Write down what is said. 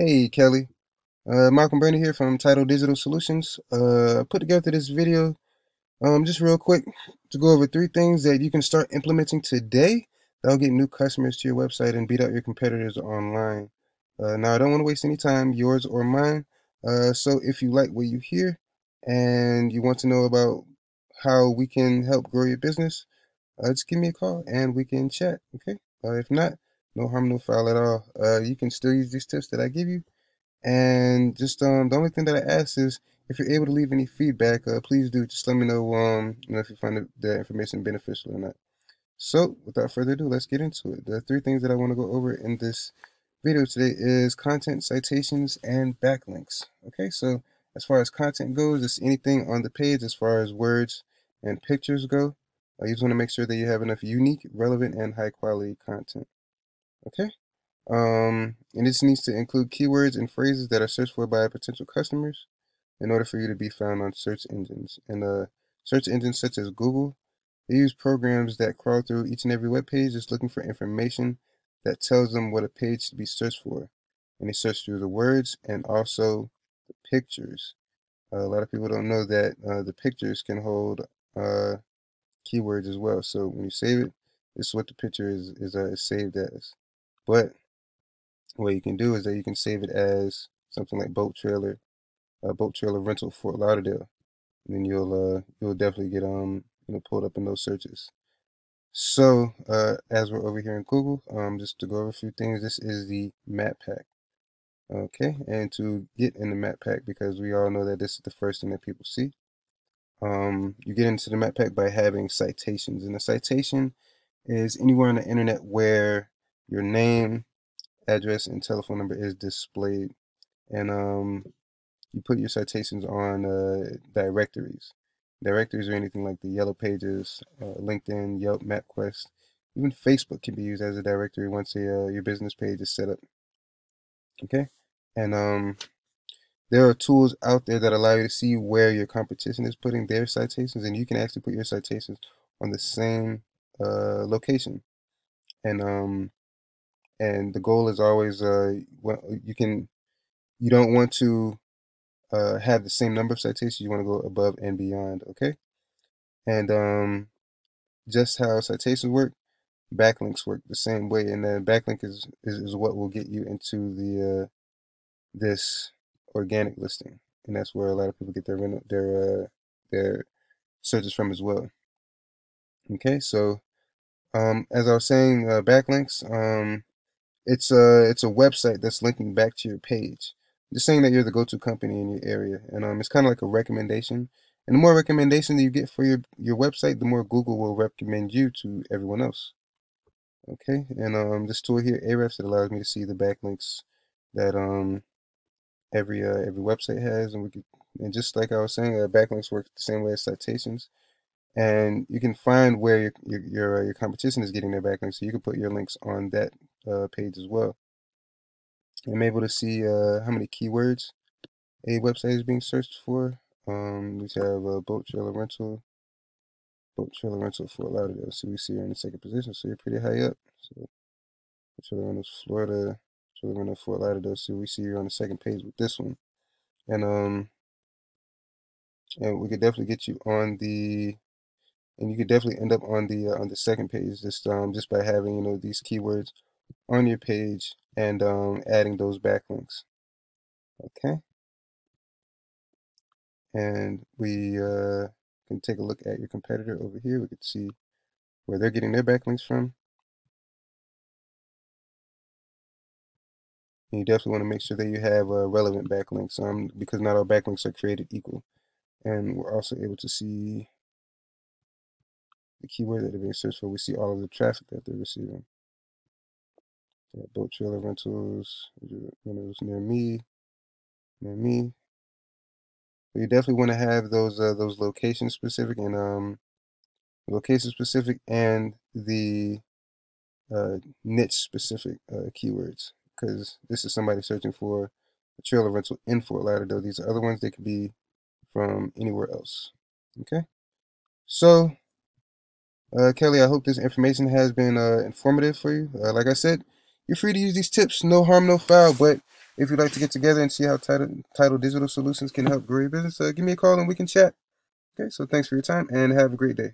Hey Kelly, uh, Malcolm Burney here from TITL Digital Solutions. Uh, put together this video um, just real quick to go over three things that you can start implementing today that'll get new customers to your website and beat out your competitors online. Uh, now, I don't want to waste any time, yours or mine. Uh, so if you like what you hear and you want to know about how we can help grow your business, uh, just give me a call and we can chat. Okay. Uh, if not, no harm, no foul at all. Uh, you can still use these tips that I give you. And just um, the only thing that I ask is if you're able to leave any feedback, uh, please do. Just let me know, um, you know, if you find the, the information beneficial or not. So, without further ado, let's get into it. The three things that I want to go over in this video today is content, citations, and backlinks. Okay, so as far as content goes, it's anything on the page as far as words and pictures go. Uh, you just want to make sure that you have enough unique, relevant, and high quality content. Okay. Um, and this needs to include keywords and phrases that are searched for by potential customers in order for you to be found on search engines. And uh, search engines such as Google, they use programs that crawl through each and every web page just looking for information that tells them what a page should be searched for. And they search through the words and also the pictures. Uh, a lot of people don't know that uh, the pictures can hold uh, keywords as well. So when you save it, this is what the picture is, is, uh, is saved as. But what you can do is that you can save it as something like boat trailer, uh, boat trailer rental Fort Lauderdale, and then you'll uh, you'll definitely get um you know pulled up in those searches. So uh, as we're over here in Google, um, just to go over a few things, this is the map pack. Okay, and to get in the map pack, because we all know that this is the first thing that people see. Um, you get into the map pack by having citations, and a citation is anywhere on the internet where your name, address, and telephone number is displayed. And um, you put your citations on uh, directories. Directories are anything like the Yellow Pages, uh, LinkedIn, Yelp, MapQuest. Even Facebook can be used as a directory once a, uh, your business page is set up. Okay, and um, there are tools out there that allow you to see where your competition is putting their citations, and you can actually put your citations on the same uh, location. And um, and the goal is always uh, you can you don't want to uh, have the same number of citations you want to go above and beyond okay? And um, just how citations work backlinks work the same way and then backlink is, is, is what will get you into the uh, this organic listing and that's where a lot of people get their their uh, their searches from as well. Okay so um, as I was saying uh, backlinks um, it's a it's a website that's linking back to your page. Just saying that you're the go-to company in your area, and um, it's kind of like a recommendation. And the more recommendation that you get for your your website, the more Google will recommend you to everyone else. Okay, and um, this tool here, Ahrefs, it allows me to see the backlinks that um every uh, every website has, and we could and just like I was saying, uh, backlinks work the same way as citations and you can find where your your your, uh, your competition is getting their backlinks. So you can put your links on that uh, page as well. I'm able to see uh, how many keywords a website is being searched for. Um, we have a boat trailer rental, boat trailer rental Fort Lauderdale. So we see you're in the second position, so you're pretty high up. So trailer rentals Florida, trailer rental Fort Lauderdale. So we see you're on the second page with this one, and um, and we could definitely get you on the and you could definitely end up on the uh, on the second page just um just by having you know these keywords on your page and um, adding those backlinks. Okay. And we uh, can take a look at your competitor over here. We can see where they're getting their backlinks from. And you definitely want to make sure that you have uh, relevant backlinks um, because not all backlinks are created equal. And we're also able to see the keyword that they're being searched for, we see all of the traffic that they're receiving. Yeah, boat trailer rentals, rentals near me, near me. But you definitely want to have those uh, those location specific and um location specific and the uh, niche specific uh, keywords because this is somebody searching for a trailer rental in Fort Lauderdale. These are other ones they could be from anywhere else. Okay, so uh, Kelly, I hope this information has been uh, informative for you. Uh, like I said, you're free to use these tips. No harm, no foul. But If you'd like to get together and see how TITL, TITL Digital Solutions can help grow your business, uh, give me a call and we can chat. Okay, so thanks for your time and have a great day.